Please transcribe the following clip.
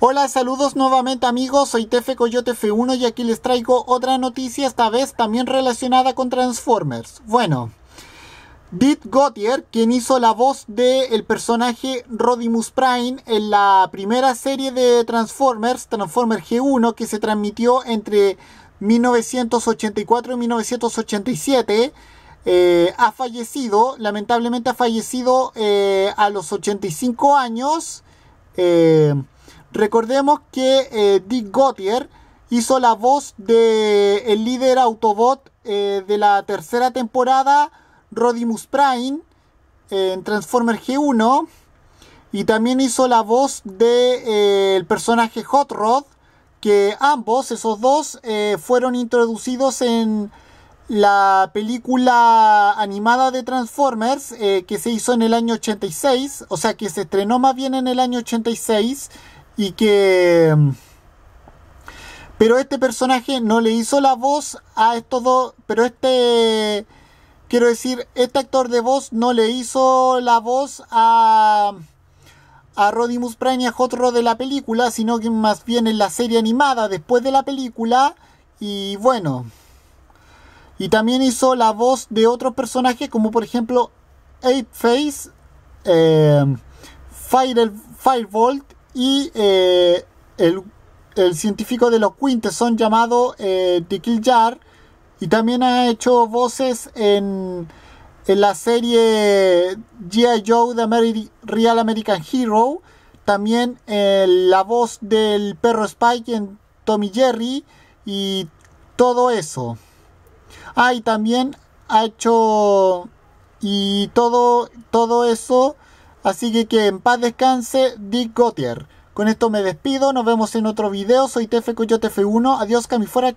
Hola, saludos nuevamente amigos, soy Tefe Coyote F1 y aquí les traigo otra noticia, esta vez también relacionada con Transformers. Bueno, Dit Gautier, quien hizo la voz del personaje Rodimus Prime en la primera serie de Transformers, Transformers G1, que se transmitió entre 1984 y 1987, eh, ha fallecido, lamentablemente ha fallecido eh, a los 85 años. Eh, recordemos que Dick Gautier hizo la voz del el líder Autobot de la tercera temporada, Rodimus Prime, en Transformers G1. Y también hizo la voz del personaje Hot Rod, que ambos, esos dos, fueron introducidos en la película animada de Transformers eh, que se hizo en el año 86, o sea que se estrenó más bien en el año 86 y que... Pero este personaje no le hizo la voz a estos dos, pero este... Quiero decir, este actor de voz no le hizo la voz a a Rodimus Prime y a Hot de la película, sino que más bien en la serie animada después de la película. Y bueno, y también hizo la voz de otros personajes como por ejemplo Ape Face, eh, Fire, Firebolt y eh, el, científico de los Quintesson llamado eh, Jar. Y también ha hecho voces en, en la serie G.I. Joe The Real American Hero. También la voz del perro Spike en Tommy Jerry. Y todo eso. Ah, y también ha hecho y todo, todo eso. Así que que en paz descanse Dick Gautier. Con esto me despido, nos vemos en otro video. Soy Tefe Coyote F1. Adiós, Cami fuera.